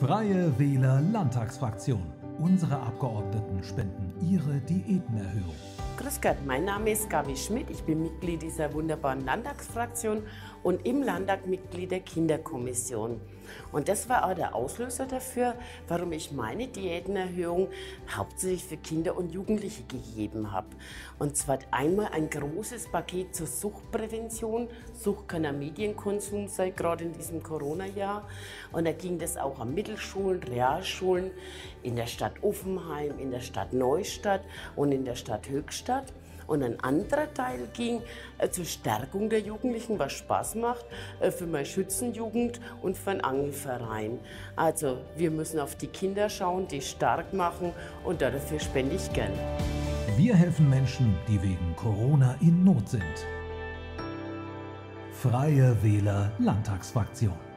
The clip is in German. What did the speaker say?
Freie Wähler Landtagsfraktion. Unsere Abgeordneten spenden ihre Diätenerhöhung. Grüß Gott, mein Name ist Gabi Schmidt. Ich bin Mitglied dieser wunderbaren Landtagsfraktion und im Landtag Mitglied der Kinderkommission. Und das war auch der Auslöser dafür, warum ich meine Diätenerhöhung hauptsächlich für Kinder und Jugendliche gegeben habe. Und zwar einmal ein großes Paket zur Suchtprävention. Sucht kann ein Medienkonsum sein, gerade in diesem Corona-Jahr. Und da ging das auch an Mittelschulen, Realschulen, in der Stadt Offenheim, in der Stadt Neustadt und in der Stadt Höchstadt. Und ein anderer Teil ging äh, zur Stärkung der Jugendlichen, was Spaß macht, äh, für meine Schützenjugend und für einen Angelverein. Also wir müssen auf die Kinder schauen, die stark machen und dafür spende ich gern. Wir helfen Menschen, die wegen Corona in Not sind. Freie Wähler Landtagsfraktion.